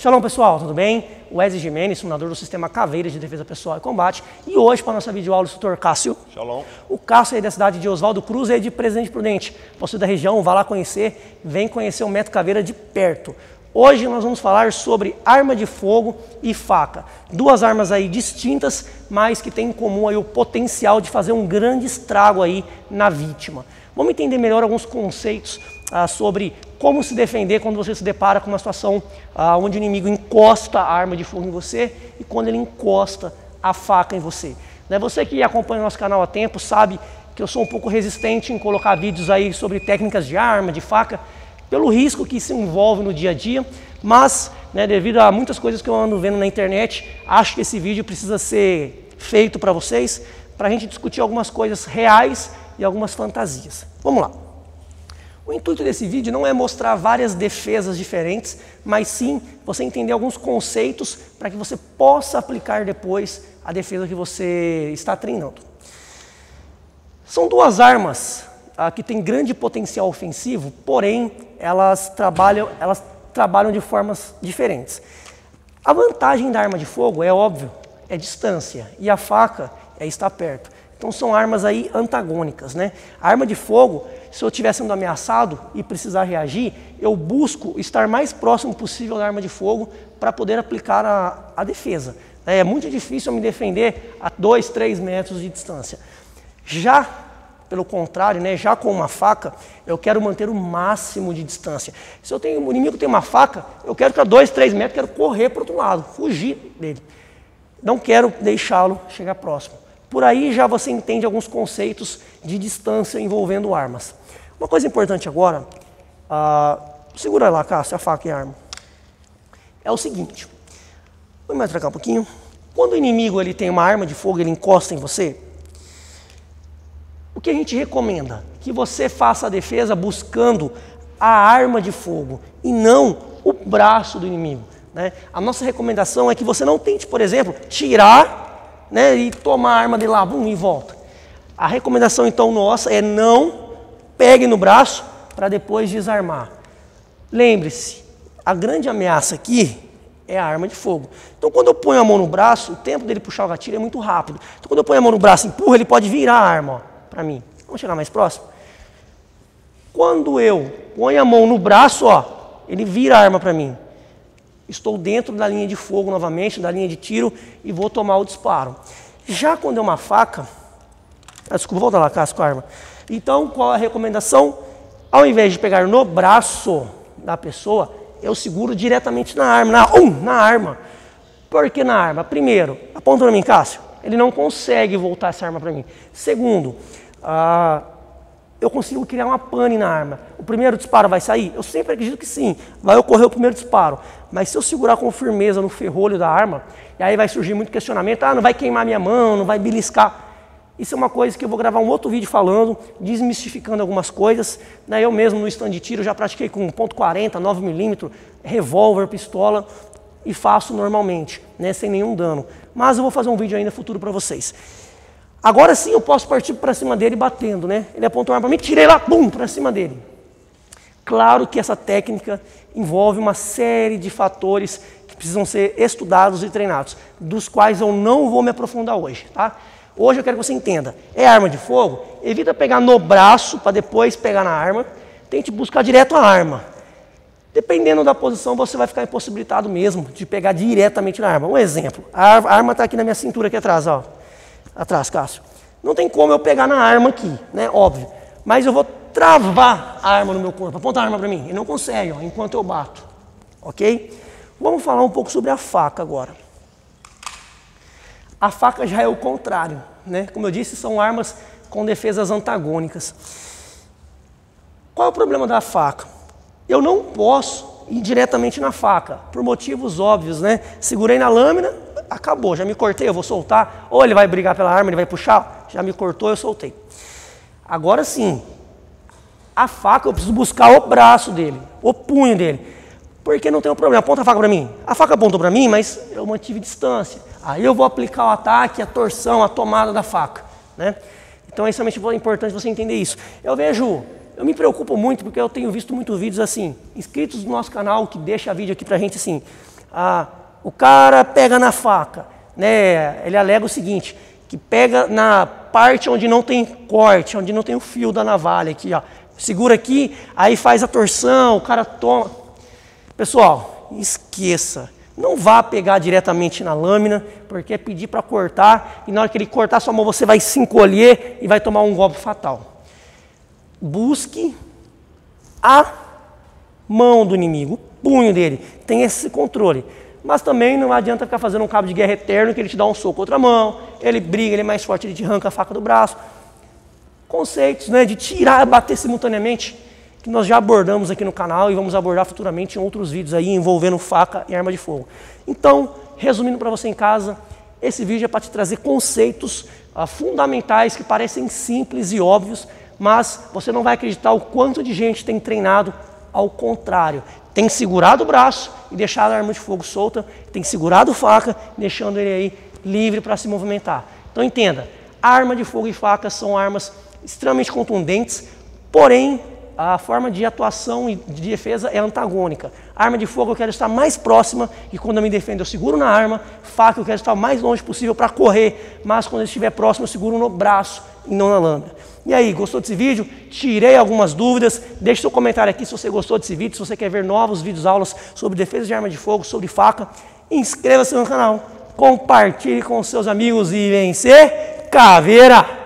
Shalom pessoal, tudo bem? Wesley Jimenez, fundador do Sistema Caveiras de Defesa Pessoal e Combate. E hoje, para a nossa videoaula, o instrutor Cássio. Shalom. O Cássio é da cidade de Oswaldo Cruz e é de Presidente Prudente. Você da região, vá lá conhecer, vem conhecer o método Caveira de perto. Hoje nós vamos falar sobre arma de fogo e faca. Duas armas aí distintas, mas que têm em comum aí o potencial de fazer um grande estrago aí na vítima. Vamos entender melhor alguns conceitos ah, sobre como se defender quando você se depara com uma situação ah, onde o inimigo encosta a arma de fogo em você e quando ele encosta a faca em você. Né? Você que acompanha o nosso canal há tempo sabe que eu sou um pouco resistente em colocar vídeos aí sobre técnicas de arma, de faca, pelo risco que se envolve no dia a dia, mas né, devido a muitas coisas que eu ando vendo na internet, acho que esse vídeo precisa ser feito para vocês, para a gente discutir algumas coisas reais e algumas fantasias. Vamos lá. O intuito desse vídeo não é mostrar várias defesas diferentes, mas sim você entender alguns conceitos para que você possa aplicar depois a defesa que você está treinando. São duas armas que têm grande potencial ofensivo, porém elas trabalham, elas trabalham de formas diferentes. A vantagem da arma de fogo é óbvio, é distância, e a faca é estar perto. Então são armas aí antagônicas, né? A arma de fogo, se eu estiver sendo ameaçado e precisar reagir, eu busco estar mais próximo possível da arma de fogo para poder aplicar a, a defesa. É muito difícil eu me defender a 2, 3 metros de distância. Já, pelo contrário, né, já com uma faca, eu quero manter o máximo de distância. Se eu tenho, o inimigo tem uma faca, eu quero que a 2, 3 metros, quero correr para o outro lado, fugir dele. Não quero deixá-lo chegar próximo. Por aí já você entende alguns conceitos de distância envolvendo armas. Uma coisa importante agora, uh, segura lá, Cássio, a faca e a arma. É o seguinte, vamos mais um pouquinho. Quando o inimigo ele tem uma arma de fogo, ele encosta em você, o que a gente recomenda? Que você faça a defesa buscando a arma de fogo e não o braço do inimigo. Né? A nossa recomendação é que você não tente, por exemplo, tirar né, e toma a arma dele lá, bum, e volta. A recomendação então nossa é não pegue no braço para depois desarmar. Lembre-se, a grande ameaça aqui é a arma de fogo. Então quando eu ponho a mão no braço, o tempo dele puxar o gatilho é muito rápido. Então quando eu ponho a mão no braço e empurro, ele pode virar a arma para mim. Vamos chegar mais próximo? Quando eu ponho a mão no braço, ó, ele vira a arma para mim estou dentro da linha de fogo novamente, da linha de tiro e vou tomar o disparo. Já quando é uma faca, ah, desculpa, volta lá, casco, arma. Então, qual a recomendação? Ao invés de pegar no braço da pessoa, eu seguro diretamente na arma, na, um, na arma. Por que na arma? Primeiro, aponta para mim, Cássio, ele não consegue voltar essa arma para mim. Segundo, ah, eu consigo criar uma pane na arma. O primeiro disparo vai sair? Eu sempre acredito que sim, vai ocorrer o primeiro disparo. Mas se eu segurar com firmeza no ferrolho da arma, e aí vai surgir muito questionamento, ah, não vai queimar minha mão, não vai beliscar. Isso é uma coisa que eu vou gravar um outro vídeo falando, desmistificando algumas coisas. Né? Eu mesmo no stand de tiro já pratiquei com .40, 9mm, revólver, pistola e faço normalmente, né? sem nenhum dano. Mas eu vou fazer um vídeo ainda futuro para vocês. Agora sim eu posso partir para cima dele batendo, né? Ele apontou uma arma para mim, tirei lá, pum, para cima dele. Claro que essa técnica envolve uma série de fatores que precisam ser estudados e treinados, dos quais eu não vou me aprofundar hoje, tá? Hoje eu quero que você entenda, é arma de fogo, evita pegar no braço para depois pegar na arma, tente buscar direto a arma. Dependendo da posição, você vai ficar impossibilitado mesmo de pegar diretamente na arma. Um exemplo, a arma está aqui na minha cintura aqui atrás, ó atrás, Cássio. Não tem como eu pegar na arma aqui, né? Óbvio. Mas eu vou travar a arma no meu corpo. Aponta a arma para mim. Ele não consegue, ó, enquanto eu bato. Ok? Vamos falar um pouco sobre a faca agora. A faca já é o contrário, né? Como eu disse, são armas com defesas antagônicas. Qual é o problema da faca? Eu não posso ir diretamente na faca, por motivos óbvios, né? Segurei na lâmina, acabou, já me cortei, eu vou soltar. Ou ele vai brigar pela arma, ele vai puxar, já me cortou, eu soltei. Agora sim, a faca eu preciso buscar o braço dele, o punho dele. Porque não tem um problema, aponta a faca para mim. A faca apontou para mim, mas eu mantive distância. Aí eu vou aplicar o ataque, a torção, a tomada da faca. Né? Então é extremamente importante você entender isso. Eu vejo, eu me preocupo muito porque eu tenho visto muitos vídeos assim, inscritos no nosso canal que deixa vídeo aqui pra gente assim, Ah, o cara pega na faca, né? Ele alega o seguinte, que pega na parte onde não tem corte, onde não tem o fio da navalha aqui, ó. Segura aqui, aí faz a torção, o cara toma. Pessoal, esqueça. Não vá pegar diretamente na lâmina, porque é pedir para cortar, e na hora que ele cortar sua mão, você vai se encolher e vai tomar um golpe fatal. Busque a mão do inimigo, o punho dele. Tem esse controle. Mas também não adianta ficar fazendo um cabo de guerra eterno que ele te dá um soco com outra mão, ele briga, ele é mais forte, ele te arranca a faca do braço. Conceitos né, de tirar e bater simultaneamente, que nós já abordamos aqui no canal e vamos abordar futuramente em outros vídeos aí envolvendo faca e arma de fogo. Então, resumindo para você em casa, esse vídeo é para te trazer conceitos ah, fundamentais que parecem simples e óbvios, mas você não vai acreditar o quanto de gente tem treinado ao contrário. Tem segurado o braço e deixado a arma de fogo solta, tem segurado faca, deixando ele aí livre para se movimentar. Então entenda, arma de fogo e faca são armas extremamente contundentes, porém a forma de atuação e de defesa é antagônica. Arma de fogo eu quero estar mais próxima e quando eu me defendo eu seguro na arma, faca eu quero estar o mais longe possível para correr, mas quando eu estiver próximo eu seguro no braço e não na lâmina. E aí, gostou desse vídeo? Tirei algumas dúvidas. Deixe seu comentário aqui se você gostou desse vídeo, se você quer ver novos vídeos aulas sobre defesa de arma de fogo, sobre faca. Inscreva-se no canal, compartilhe com seus amigos e vencer caveira!